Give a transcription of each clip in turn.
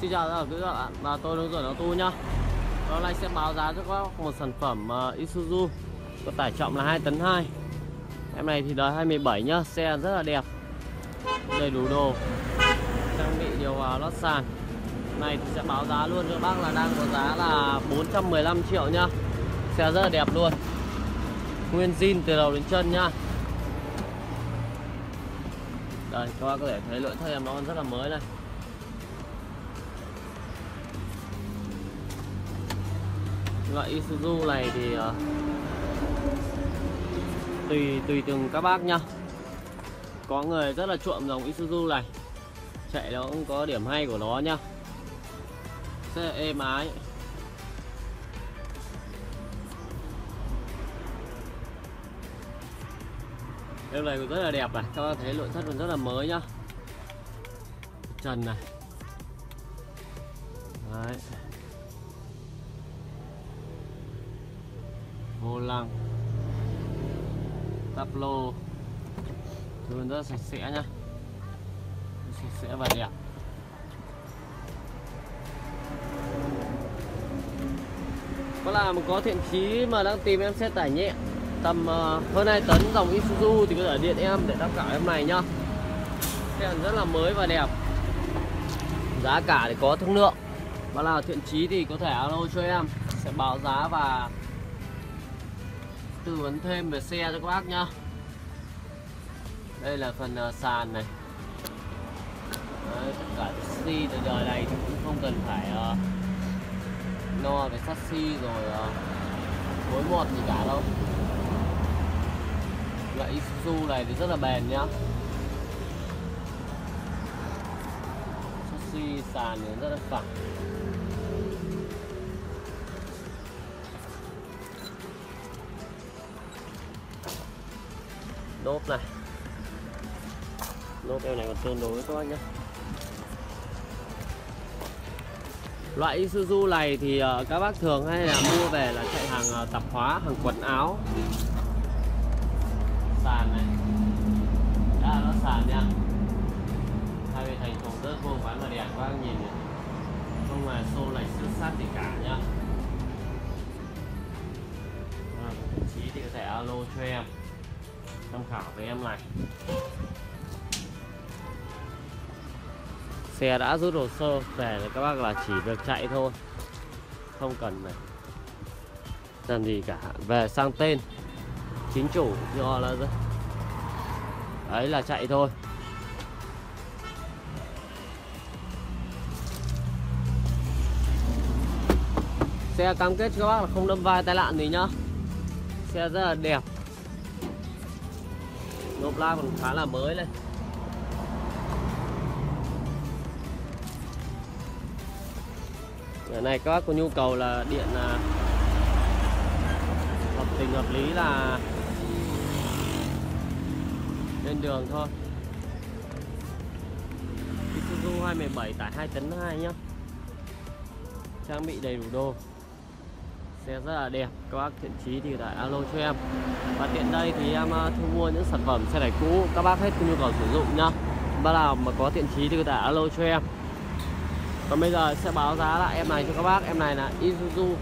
Xin chào tất cả các bạn. Và tôi hướng dẫn nó tu nhá. Hôm nay sẽ báo giá cho các bác một sản phẩm uh, Isuzu có tải trọng là 2 tấn 2 Em này thì đời 2017 nhá, xe rất là đẹp. Đầy đủ đồ. Trang bị điều hòa lót sàn. Này thì sẽ báo giá luôn cho bác là đang có giá là 415 triệu nhá. Xe rất là đẹp luôn. Nguyên zin từ đầu đến chân nhá. Đây các bác có thể thấy nội thất em nó rất là mới này. Loại Isuzu này thì uh, tùy tùy từng các bác nhá. Có người rất là chuộng dòng Isuzu này. Chạy nó cũng có điểm hay của nó nhá. Rất là êm ái. Em này cũng rất là đẹp này, Các bạn thấy nội thất còn rất là mới nhá. Trần này. Đấy. Vô lăng. Tắp lô thường rất sạch sẽ nhá. Sạch sẽ và đẹp. Có là một có thiện chí mà đang tìm em xe tải nhẹ tầm ờ, hơn 2 tấn dòng Isuzu thì có thể điện em để tham khảo em này nhá. Xe rất là mới và đẹp. Giá cả thì có thương lượng. Bạn là thiện chí thì có thể alo cho em. Sẽ báo giá và tư vấn thêm về xe cho các bác nhá. Đây là phần ờ, sàn này. Đấy, tất cả taxi từ đời này thì cũng không cần phải uh, lo về taxi rồi uh, mối một gì cả đâu loại Isuzu này thì rất là bền nhá. Taxi sàn thì rất là phẳng. Nốt này. Nốt em này còn tương đối các bác nhé loại Isuzu này thì ờ, các bác thường hay là mua về là chạy hàng ờ, tạp hóa, hàng quần áo. Đã nha hai bên thành thùng rất vuông vắn và đẹp các bác nhìn này. Không mà xô lệch xuất sắc gì cả nhá. Chí thì có thể alo cho em. Tham khảo với em này xe đã rút hồ sơ về thì các bác là chỉ việc chạy thôi. Không cần này làm gì cả. Về sang tên. Chính chủ do là đấy là chạy thôi. Xe cam kết các bác là không đâm vai tai nạn gì nhá. Xe rất là đẹp. Nộp la còn khá là mới này ở này các bác có nhu cầu là điện à, hợp tình hợp lý là lên đường thôi. Isuzu 217 tải 2 tấn 2 nhá. Trang bị đầy đủ đồ. Xe rất là đẹp. Các bác thiện chí thì tại alo cho em. Và tiện đây thì em à, thu mua những sản phẩm xe tải cũ. Các bác hết nhu cầu sử dụng nhá. Bác nào mà có thiện chí thì có alo cho em. Còn bây giờ sẽ báo giá lại em này cho các bác. Em này là Isuzu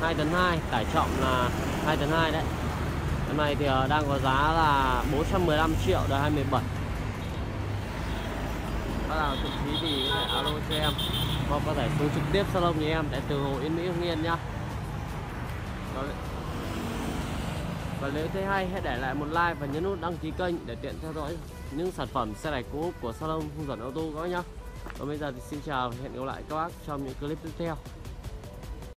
2 tấn 2 tải trọng là 2 tấn 2 đấy. Cái này thì ờ, đang có giá là 415 triệu đời 2017 Các bạn thực chí thì có thể alo cho em. Hoặc có thể xuống trực tiếp salon nhà em tại từ Hồ Yên Mỹ, Hưng Yên nhá. Và nếu thấy hay, hãy để lại một like và nhấn nút đăng ký kênh để tiện theo dõi những sản phẩm xe này cũ của salon hướng dẫn ô tô các bác nhá. Và bây giờ thì xin chào và hẹn gặp lại các bác trong những clip tiếp theo.